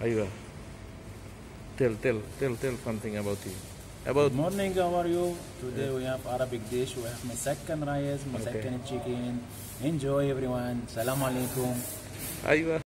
Aywa. Uh, tell, tell, tell, tell something about you. About Good morning, how are you? Today we have Arabic dish. We have مسكن rice, Okay. second chicken. Enjoy everyone. Salam alaikum. Aiyah.